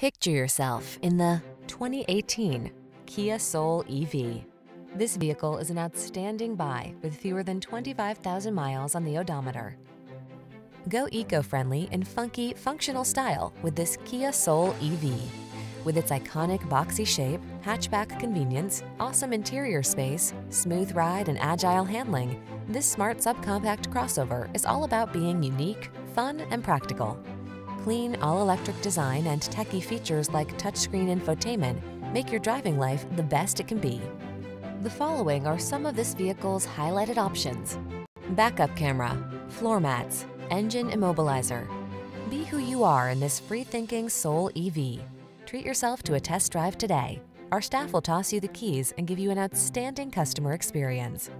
Picture yourself in the 2018 Kia Soul EV. This vehicle is an outstanding buy with fewer than 25,000 miles on the odometer. Go eco-friendly in funky, functional style with this Kia Soul EV. With its iconic boxy shape, hatchback convenience, awesome interior space, smooth ride, and agile handling, this smart subcompact crossover is all about being unique, fun, and practical. Clean, all-electric design and techy features like touchscreen infotainment make your driving life the best it can be. The following are some of this vehicle's highlighted options. Backup camera, floor mats, engine immobilizer. Be who you are in this free-thinking Soul EV. Treat yourself to a test drive today. Our staff will toss you the keys and give you an outstanding customer experience.